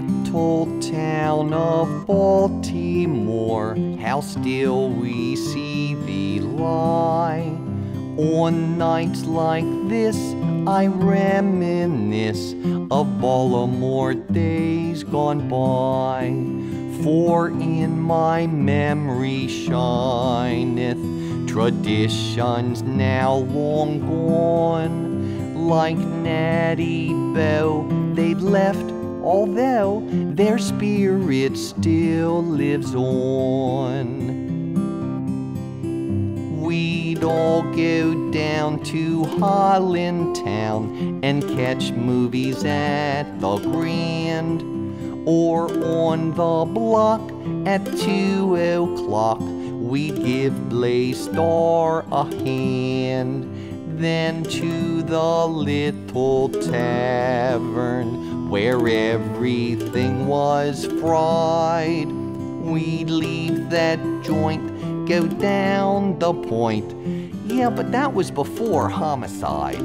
little town of Baltimore, how still we see thee lie. On nights like this, I reminisce of Baltimore days gone by. For in my memory shineth traditions now long gone. Like Natty Boh, they've left, although their spirit still lives on. We'd all go down to Highlandtown and catch movies at the Grand or on the block at two o'clock. We'd give Blaze Starr a hand. Then to the little tavern where everything was fried. We'd leave that joint, go down the point. Yeah, but that was before homicide.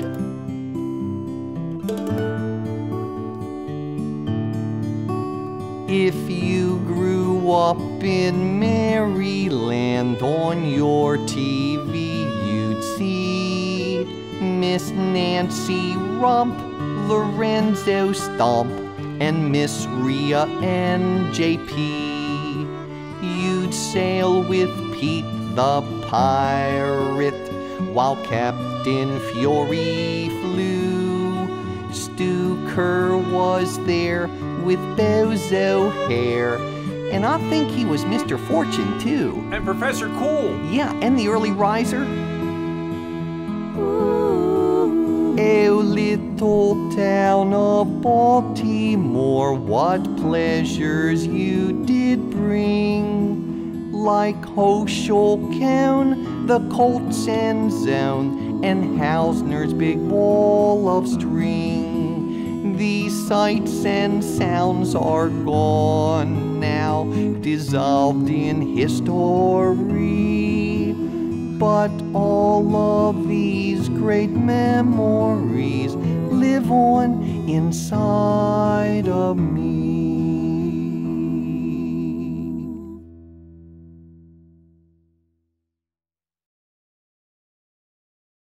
If you grew up in Maryland on your TV, you'd see Miss Nancy Rump, Lorenzo Stomp, and Miss Rhea and JP. You'd sail with Pete the pirate while Captain Fury flew. Stu Kerr was there with bozo hair. And I think he was Mr. Fortune too. And Professor Kool. Yeah, and the early riser. Oh, little town of Baltimore, what pleasures you did bring. Like Hochschulkaun, the Colts end zone, and Hausner's big ball of string. These sights and sounds are gone now, dissolved in history. But all of these great memories live on inside of me.